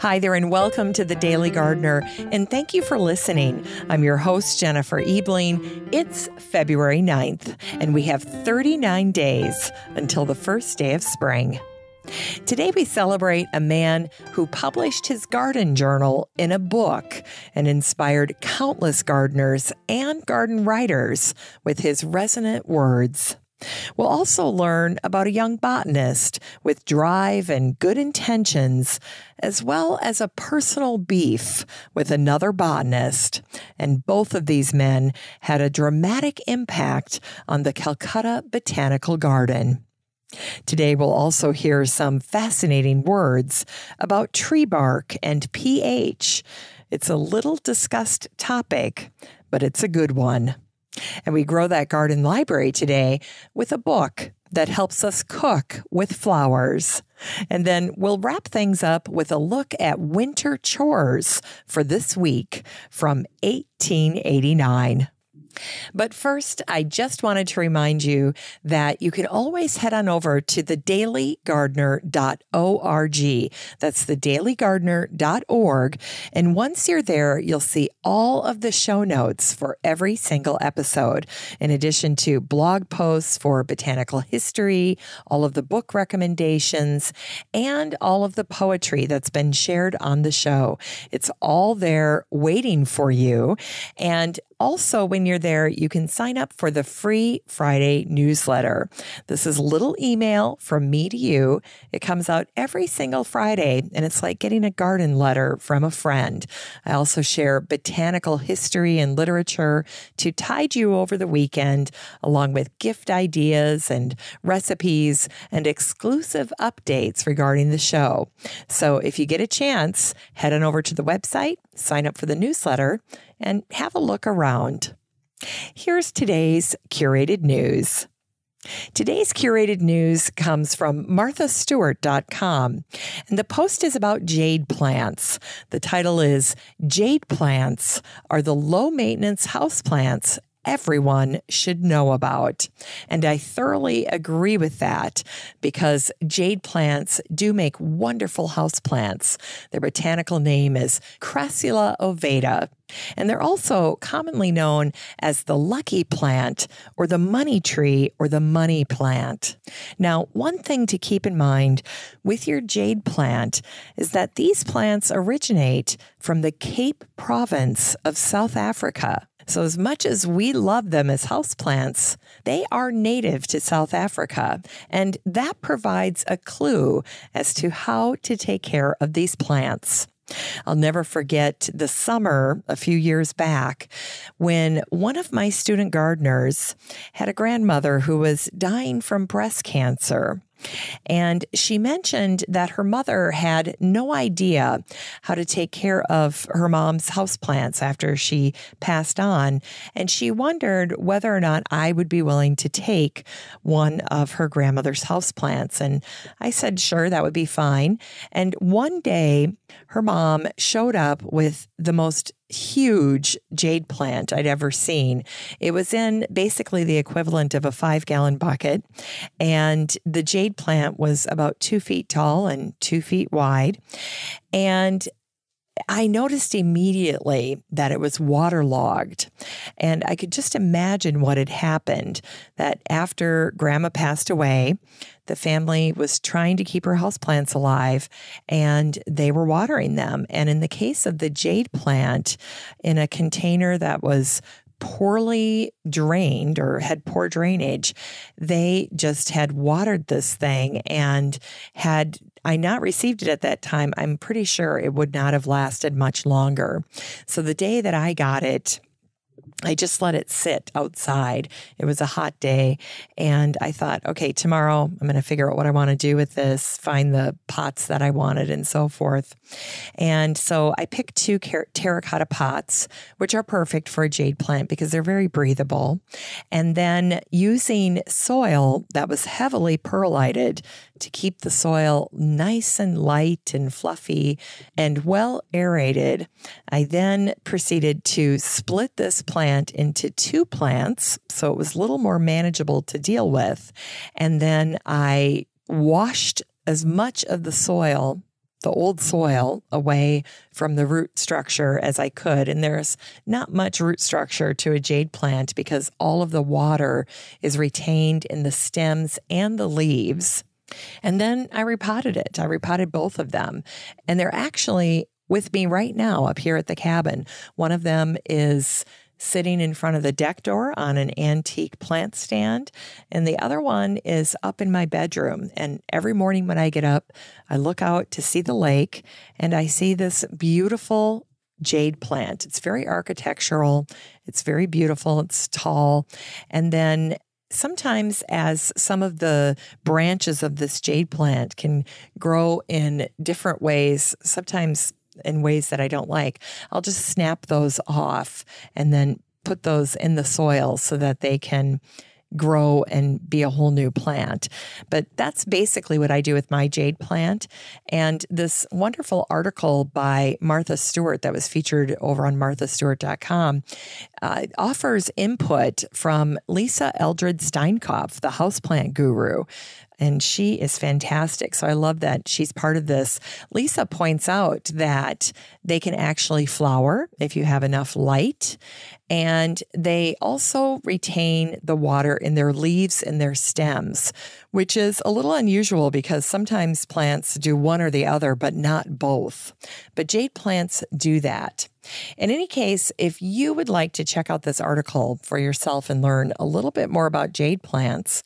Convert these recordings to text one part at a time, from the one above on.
Hi there, and welcome to the Daily Gardener. And thank you for listening. I'm your host, Jennifer Ebling. It's February 9th, and we have 39 days until the first day of spring. Today, we celebrate a man who published his garden journal in a book and inspired countless gardeners and garden writers with his resonant words. We'll also learn about a young botanist with drive and good intentions, as well as a personal beef with another botanist. And both of these men had a dramatic impact on the Calcutta Botanical Garden. Today, we'll also hear some fascinating words about tree bark and pH. It's a little discussed topic, but it's a good one. And we grow that garden library today with a book that helps us cook with flowers. And then we'll wrap things up with a look at winter chores for this week from 1889. But first, I just wanted to remind you that you can always head on over to thedailygardener.org. That's thedailygardener.org. And once you're there, you'll see all of the show notes for every single episode, in addition to blog posts for botanical history, all of the book recommendations, and all of the poetry that's been shared on the show. It's all there waiting for you. And also, when you're there, you can sign up for the free Friday newsletter. This is a little email from me to you. It comes out every single Friday, and it's like getting a garden letter from a friend. I also share botanical history and literature to tide you over the weekend, along with gift ideas and recipes and exclusive updates regarding the show. So if you get a chance, head on over to the website, sign up for the newsletter and have a look around. Here's today's curated news. Today's curated news comes from marthastewart.com, and the post is about jade plants. The title is Jade Plants Are the Low Maintenance House Plants everyone should know about. And I thoroughly agree with that because jade plants do make wonderful house plants. Their botanical name is Crassula ovata. And they're also commonly known as the lucky plant or the money tree or the money plant. Now, one thing to keep in mind with your jade plant is that these plants originate from the Cape Province of South Africa. So, as much as we love them as houseplants, they are native to South Africa. And that provides a clue as to how to take care of these plants. I'll never forget the summer a few years back when one of my student gardeners had a grandmother who was dying from breast cancer. And she mentioned that her mother had no idea how to take care of her mom's houseplants after she passed on. And she wondered whether or not I would be willing to take one of her grandmother's houseplants. And I said, sure, that would be fine. And one day, her mom showed up with the most huge jade plant I'd ever seen. It was in basically the equivalent of a five gallon bucket. And the jade plant was about two feet tall and two feet wide. And I noticed immediately that it was waterlogged. And I could just imagine what had happened that after grandma passed away, the family was trying to keep her houseplants alive and they were watering them. And in the case of the jade plant, in a container that was poorly drained or had poor drainage, they just had watered this thing and had I not received it at that time, I'm pretty sure it would not have lasted much longer. So the day that I got it, I just let it sit outside. It was a hot day. And I thought, okay, tomorrow I'm going to figure out what I want to do with this, find the pots that I wanted, and so forth. And so I picked two terracotta pots, which are perfect for a jade plant because they're very breathable. And then using soil that was heavily perlited to keep the soil nice and light and fluffy and well aerated, I then proceeded to split this plant into two plants so it was a little more manageable to deal with. And then I washed as much of the soil the old soil away from the root structure as I could. And there's not much root structure to a jade plant because all of the water is retained in the stems and the leaves. And then I repotted it. I repotted both of them. And they're actually with me right now up here at the cabin. One of them is sitting in front of the deck door on an antique plant stand. And the other one is up in my bedroom. And every morning when I get up, I look out to see the lake and I see this beautiful jade plant. It's very architectural, it's very beautiful, it's tall. And then sometimes as some of the branches of this jade plant can grow in different ways, sometimes in ways that I don't like, I'll just snap those off and then put those in the soil so that they can grow and be a whole new plant. But that's basically what I do with my jade plant. And this wonderful article by Martha Stewart that was featured over on marthastewart.com uh, offers input from Lisa Eldred Steinkopf, the houseplant guru and she is fantastic. So I love that she's part of this. Lisa points out that they can actually flower if you have enough light, and they also retain the water in their leaves and their stems, which is a little unusual because sometimes plants do one or the other, but not both. But jade plants do that. In any case, if you would like to check out this article for yourself and learn a little bit more about jade plants,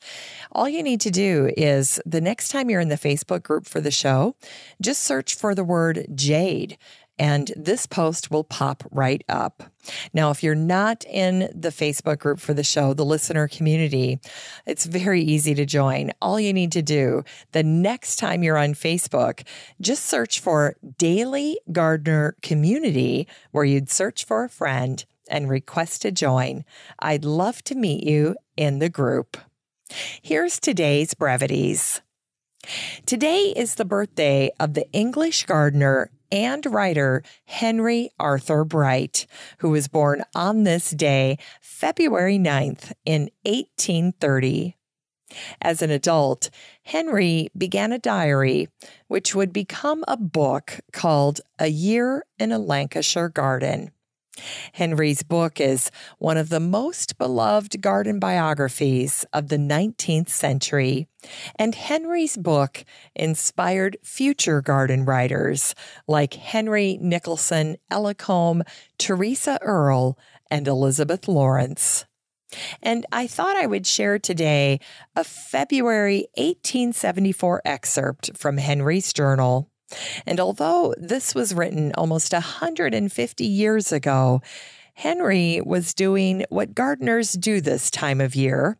all you need to do is the next time you're in the Facebook group for the show, just search for the word jade and this post will pop right up. Now, if you're not in the Facebook group for the show, the listener community, it's very easy to join. All you need to do the next time you're on Facebook, just search for Daily Gardener Community, where you'd search for a friend and request to join. I'd love to meet you in the group. Here's today's brevities. Today is the birthday of the English gardener and writer Henry Arthur Bright, who was born on this day, February 9th, in 1830. As an adult, Henry began a diary, which would become a book called A Year in a Lancashire Garden. Henry's book is one of the most beloved garden biographies of the 19th century, and Henry's book inspired future garden writers like Henry Nicholson Ellacombe, Teresa Earle, and Elizabeth Lawrence. And I thought I would share today a February 1874 excerpt from Henry's journal. And although this was written almost 150 years ago, Henry was doing what gardeners do this time of year,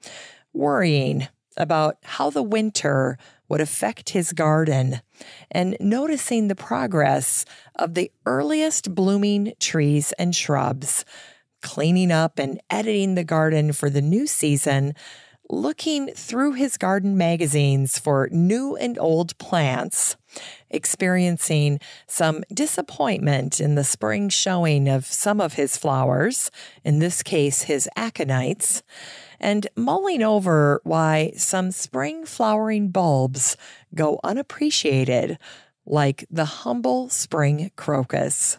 worrying about how the winter would affect his garden and noticing the progress of the earliest blooming trees and shrubs, cleaning up and editing the garden for the new season looking through his garden magazines for new and old plants, experiencing some disappointment in the spring showing of some of his flowers, in this case, his aconites, and mulling over why some spring flowering bulbs go unappreciated, like the humble spring crocus.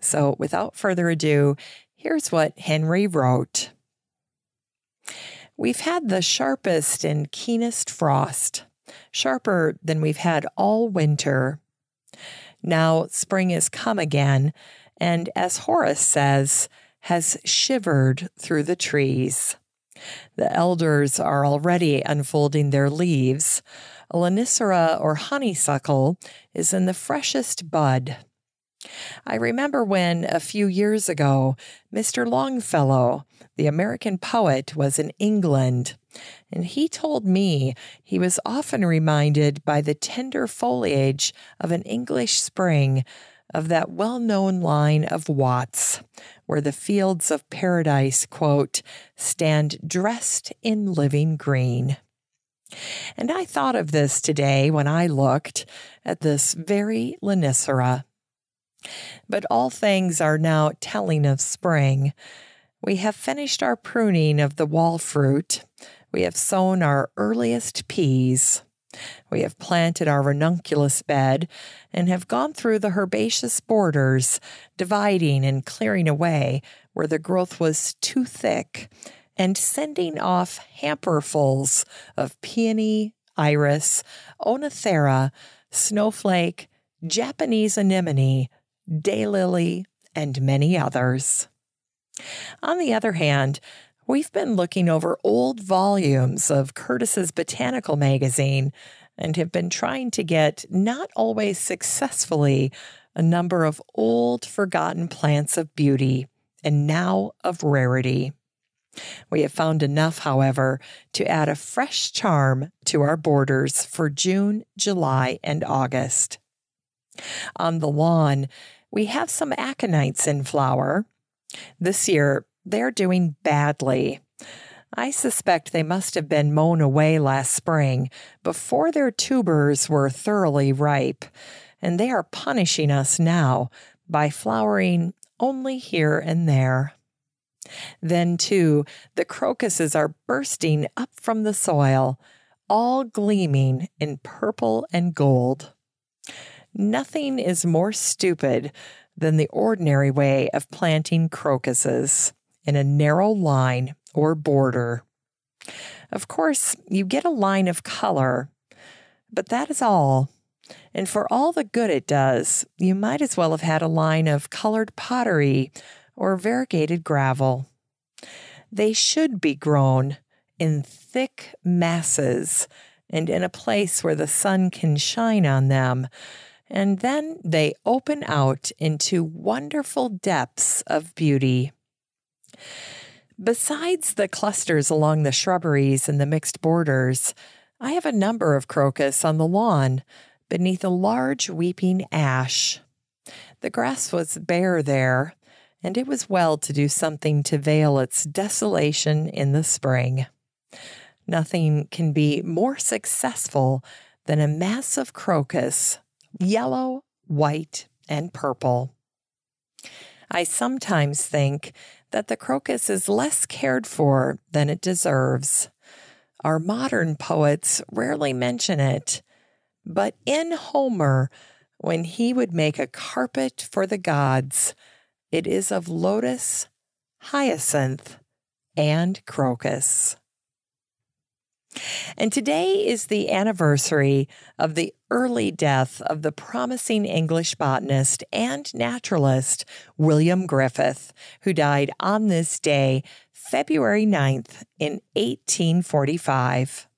So, without further ado, here's what Henry wrote. We've had the sharpest and keenest frost, sharper than we've had all winter. Now spring has come again, and as Horace says, has shivered through the trees. The elders are already unfolding their leaves. Lonicera or honeysuckle is in the freshest bud. I remember when, a few years ago, Mr. Longfellow, the American poet, was in England, and he told me he was often reminded by the tender foliage of an English spring of that well known line of Watts, where the fields of paradise, quote, stand dressed in living green. And I thought of this today when I looked at this very Lonicera but all things are now telling of spring. We have finished our pruning of the wall fruit. We have sown our earliest peas. We have planted our ranunculus bed and have gone through the herbaceous borders, dividing and clearing away where the growth was too thick, and sending off hamperfuls of peony, iris, oenothera, snowflake, Japanese anemone, daylily, and many others. On the other hand, we've been looking over old volumes of Curtis's Botanical Magazine and have been trying to get, not always successfully, a number of old forgotten plants of beauty and now of rarity. We have found enough, however, to add a fresh charm to our borders for June, July, and August. On the lawn, we have some aconites in flower. This year, they're doing badly. I suspect they must have been mown away last spring before their tubers were thoroughly ripe, and they are punishing us now by flowering only here and there. Then, too, the crocuses are bursting up from the soil, all gleaming in purple and gold. Nothing is more stupid than the ordinary way of planting crocuses in a narrow line or border. Of course, you get a line of color, but that is all. And for all the good it does, you might as well have had a line of colored pottery or variegated gravel. They should be grown in thick masses and in a place where the sun can shine on them, and then they open out into wonderful depths of beauty. Besides the clusters along the shrubberies and the mixed borders, I have a number of crocus on the lawn beneath a large weeping ash. The grass was bare there, and it was well to do something to veil its desolation in the spring. Nothing can be more successful than a mass of crocus, yellow, white, and purple. I sometimes think that the crocus is less cared for than it deserves. Our modern poets rarely mention it, but in Homer, when he would make a carpet for the gods, it is of lotus, hyacinth, and crocus. And today is the anniversary of the early death of the promising English botanist and naturalist William Griffith, who died on this day, February 9th, in 1845.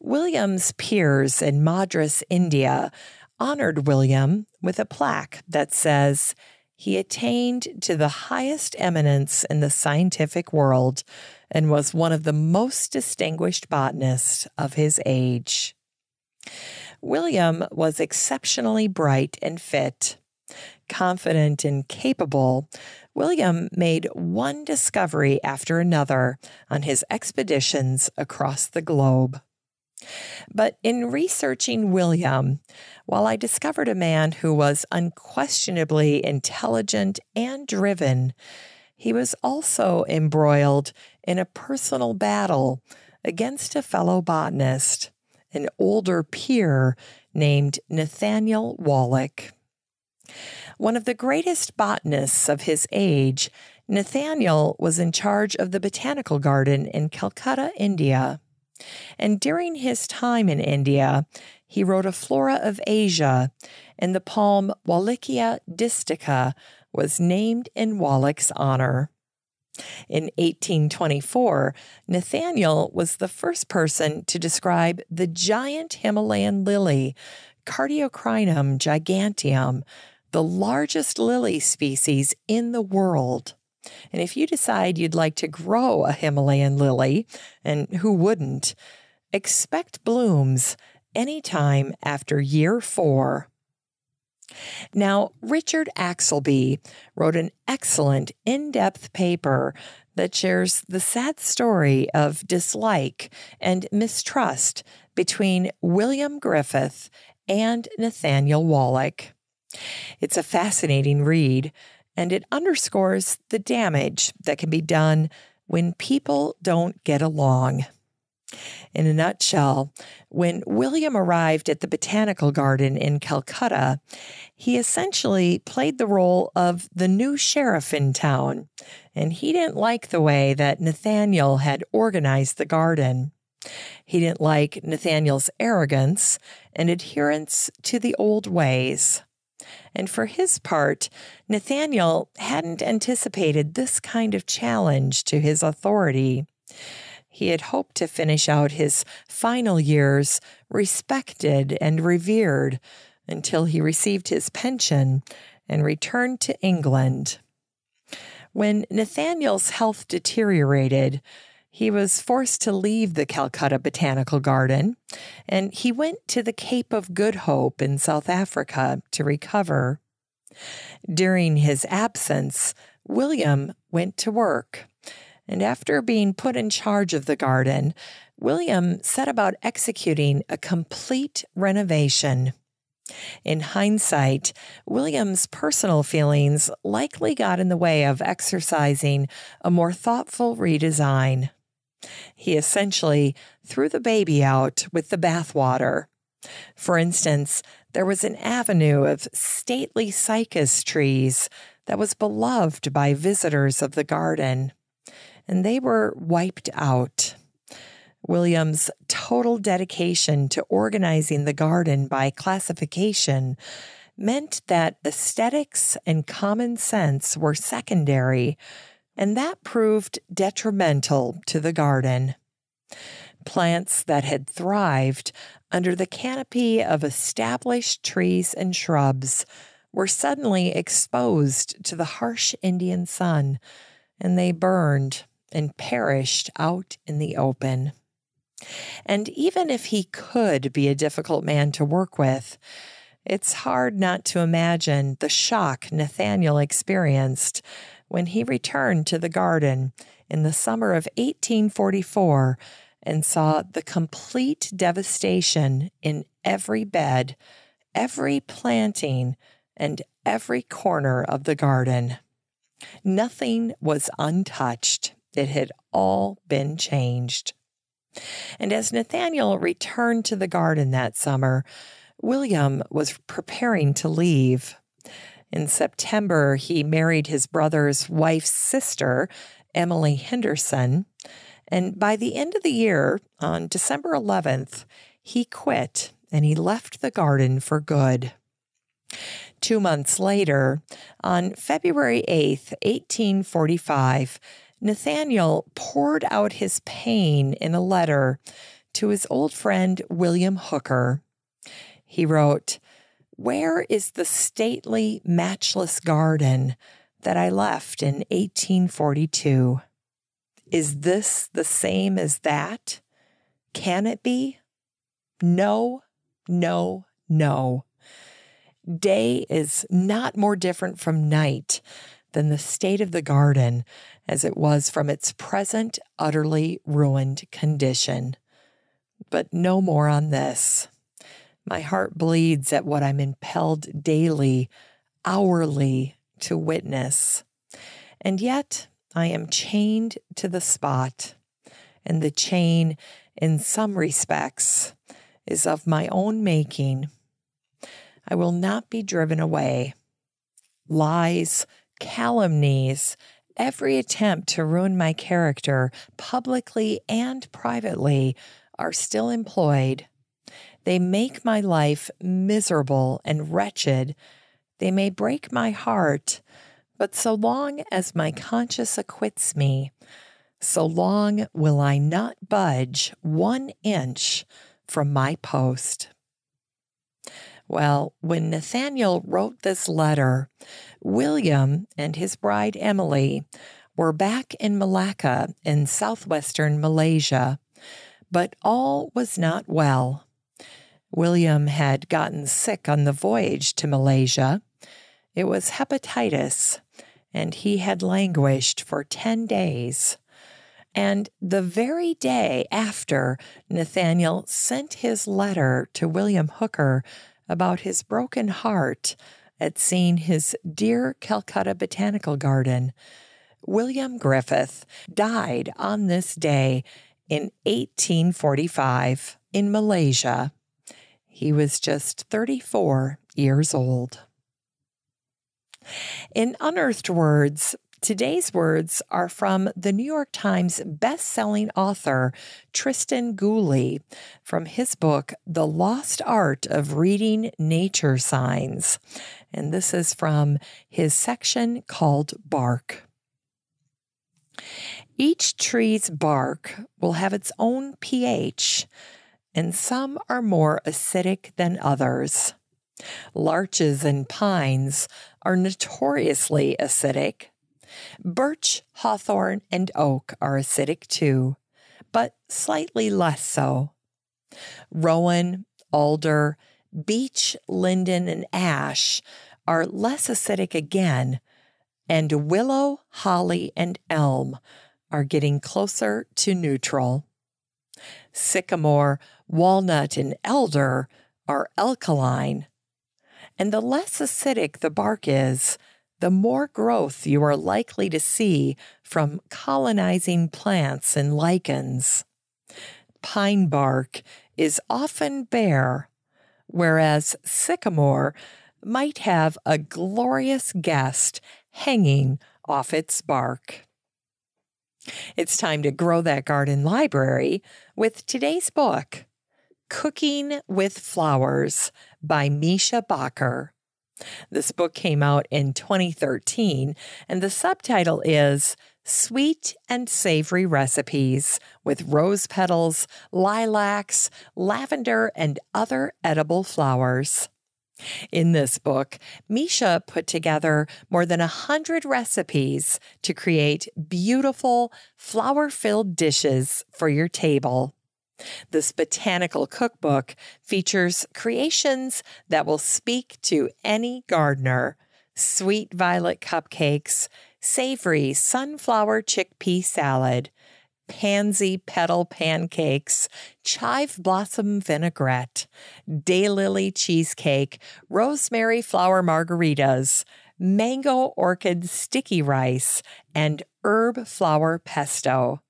William's peers in Madras, India, honored William with a plaque that says, he attained to the highest eminence in the scientific world and was one of the most distinguished botanists of his age. William was exceptionally bright and fit. Confident and capable, William made one discovery after another on his expeditions across the globe. But in researching William, while I discovered a man who was unquestionably intelligent and driven, he was also embroiled in a personal battle against a fellow botanist, an older peer named Nathaniel Wallich. One of the greatest botanists of his age, Nathaniel was in charge of the botanical garden in Calcutta, India. And during his time in India, he wrote a Flora of Asia, and the palm Wallichia disticha was named in Wallich's honor. In 1824, Nathaniel was the first person to describe the giant Himalayan lily, Cardiocrinum giganteum, the largest lily species in the world. And if you decide you'd like to grow a Himalayan lily, and who wouldn't, expect blooms anytime after year four. Now, Richard Axelby wrote an excellent in depth paper that shares the sad story of dislike and mistrust between William Griffith and Nathaniel Wallich. It's a fascinating read, and it underscores the damage that can be done when people don't get along. In a nutshell, when William arrived at the Botanical Garden in Calcutta, he essentially played the role of the new sheriff in town, and he didn't like the way that Nathaniel had organized the garden. He didn't like Nathaniel's arrogance and adherence to the old ways. And for his part, Nathaniel hadn't anticipated this kind of challenge to his authority. He had hoped to finish out his final years respected and revered until he received his pension and returned to England. When Nathaniel's health deteriorated, he was forced to leave the Calcutta Botanical Garden and he went to the Cape of Good Hope in South Africa to recover. During his absence, William went to work. And after being put in charge of the garden, William set about executing a complete renovation. In hindsight, William's personal feelings likely got in the way of exercising a more thoughtful redesign. He essentially threw the baby out with the bathwater. For instance, there was an avenue of stately cycas trees that was beloved by visitors of the garden, and they were wiped out. William's total dedication to organizing the garden by classification meant that aesthetics and common sense were secondary and that proved detrimental to the garden. Plants that had thrived under the canopy of established trees and shrubs were suddenly exposed to the harsh Indian sun, and they burned and perished out in the open. And even if he could be a difficult man to work with, it's hard not to imagine the shock Nathaniel experienced when he returned to the garden in the summer of 1844 and saw the complete devastation in every bed, every planting, and every corner of the garden. Nothing was untouched. It had all been changed. And as Nathaniel returned to the garden that summer, William was preparing to leave. In September, he married his brother's wife's sister, Emily Henderson. And by the end of the year, on December 11th, he quit and he left the garden for good. Two months later, on February 8th, 1845, Nathaniel poured out his pain in a letter to his old friend William Hooker. He wrote, where is the stately, matchless garden that I left in 1842? Is this the same as that? Can it be? No, no, no. Day is not more different from night than the state of the garden as it was from its present utterly ruined condition. But no more on this. My heart bleeds at what I'm impelled daily, hourly to witness. And yet I am chained to the spot, and the chain, in some respects, is of my own making. I will not be driven away. Lies, calumnies, every attempt to ruin my character, publicly and privately, are still employed. They make my life miserable and wretched. They may break my heart, but so long as my conscience acquits me, so long will I not budge one inch from my post. Well, when Nathaniel wrote this letter, William and his bride Emily were back in Malacca in southwestern Malaysia, but all was not well. William had gotten sick on the voyage to Malaysia. It was hepatitis, and he had languished for 10 days. And the very day after Nathaniel sent his letter to William Hooker about his broken heart at seeing his dear Calcutta Botanical Garden, William Griffith died on this day in 1845 in Malaysia. He was just 34 years old. In Unearthed Words, Today's words are from the New York Times best-selling author Tristan Gooley from his book The Lost Art of Reading Nature Signs. And this is from his section called Bark. Each tree's bark will have its own pH, and some are more acidic than others. Larches and pines are notoriously acidic, Birch, hawthorn, and oak are acidic too, but slightly less so. Rowan, alder, beech, linden, and ash are less acidic again, and willow, holly, and elm are getting closer to neutral. Sycamore, walnut, and elder are alkaline. And the less acidic the bark is, the more growth you are likely to see from colonizing plants and lichens. Pine bark is often bare, whereas sycamore might have a glorious guest hanging off its bark. It's time to grow that garden library with today's book, Cooking with Flowers by Misha Bacher. This book came out in 2013, and the subtitle is Sweet and Savory Recipes with Rose Petals, Lilacs, Lavender, and Other Edible Flowers. In this book, Misha put together more than a hundred recipes to create beautiful, flower filled dishes for your table. This botanical cookbook features creations that will speak to any gardener sweet violet cupcakes, savory sunflower chickpea salad, pansy petal pancakes, chive blossom vinaigrette, daylily cheesecake, rosemary flower margaritas, mango orchid sticky rice, and herb flower pesto.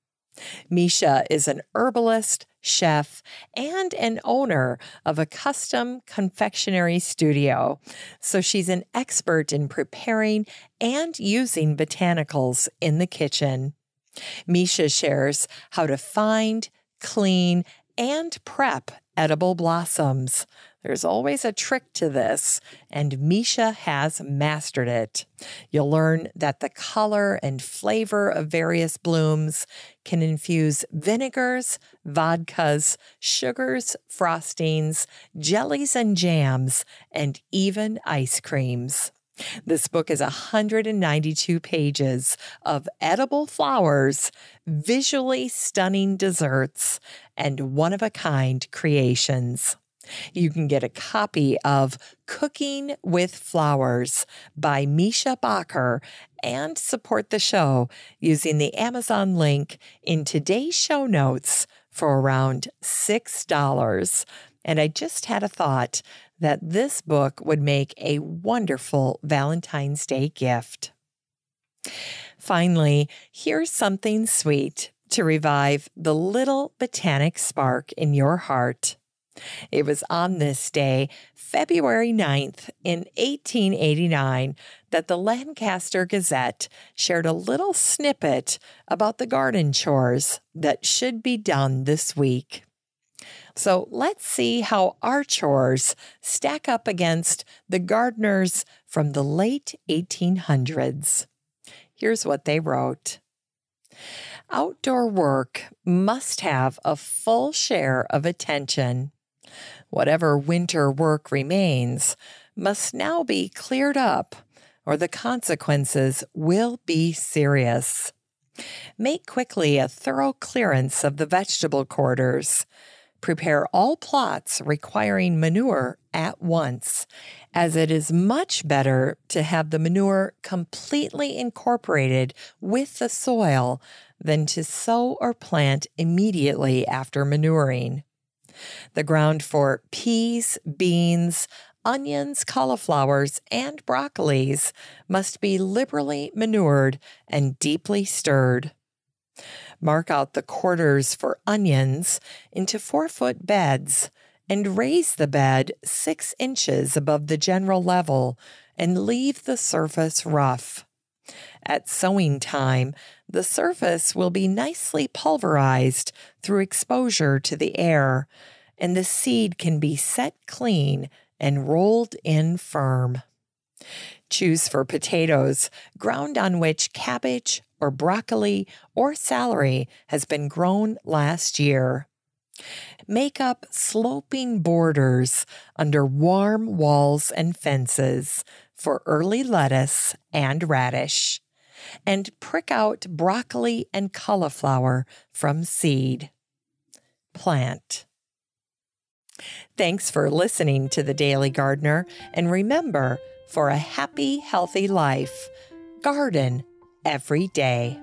Misha is an herbalist, chef, and an owner of a custom confectionery studio. So she's an expert in preparing and using botanicals in the kitchen. Misha shares how to find, clean, and prep edible blossoms. There's always a trick to this, and Misha has mastered it. You'll learn that the color and flavor of various blooms can infuse vinegars, vodkas, sugars, frostings, jellies and jams, and even ice creams. This book is 192 pages of edible flowers, visually stunning desserts, and one of a kind creations. You can get a copy of Cooking with Flowers by Misha Bacher and support the show using the Amazon link in today's show notes for around $6. And I just had a thought that this book would make a wonderful Valentine's Day gift. Finally, here's something sweet to revive the little botanic spark in your heart. It was on this day, February 9th, in 1889, that the Lancaster Gazette shared a little snippet about the garden chores that should be done this week. So let's see how our chores stack up against the gardeners from the late 1800s. Here's what they wrote. Outdoor work must have a full share of attention whatever winter work remains, must now be cleared up, or the consequences will be serious. Make quickly a thorough clearance of the vegetable quarters. Prepare all plots requiring manure at once, as it is much better to have the manure completely incorporated with the soil than to sow or plant immediately after manuring. The ground for peas, beans, onions, cauliflowers, and broccolis must be liberally manured and deeply stirred. Mark out the quarters for onions into four foot beds and raise the bed six inches above the general level and leave the surface rough. At sowing time, the surface will be nicely pulverized through exposure to the air, and the seed can be set clean and rolled in firm. Choose for potatoes, ground on which cabbage or broccoli or celery has been grown last year. Make up sloping borders under warm walls and fences for early lettuce and radish, and prick out broccoli and cauliflower from seed. Plant. Thanks for listening to The Daily Gardener, and remember, for a happy, healthy life, garden every day.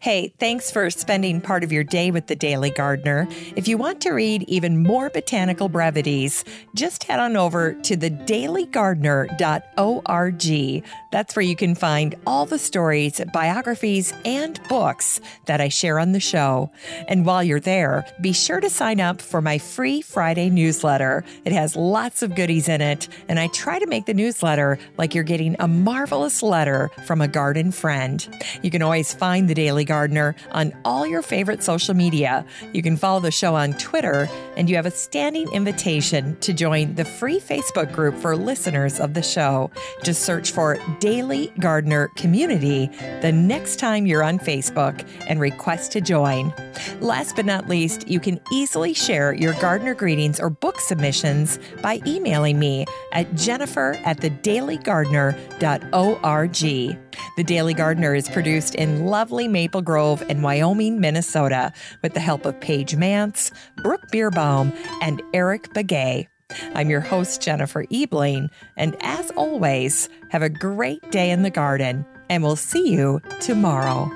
Hey, thanks for spending part of your day with the Daily Gardener. If you want to read even more botanical brevities, just head on over to thedailygardener.org. That's where you can find all the stories, biographies, and books that I share on the show. And while you're there, be sure to sign up for my free Friday newsletter. It has lots of goodies in it, and I try to make the newsletter like you're getting a marvelous letter from a garden friend. You can always find the Daily Daily Gardener on all your favorite social media. You can follow the show on Twitter, and you have a standing invitation to join the free Facebook group for listeners of the show. Just search for Daily Gardener Community the next time you're on Facebook and request to join. Last but not least, you can easily share your gardener greetings or book submissions by emailing me at jennifer at thedailygardener.org. The Daily Gardener is produced in lovely Maple Grove in Wyoming, Minnesota, with the help of Paige Mance, Brooke Beerbaum, and Eric Begay. I'm your host, Jennifer Ebling, and as always, have a great day in the garden, and we'll see you tomorrow.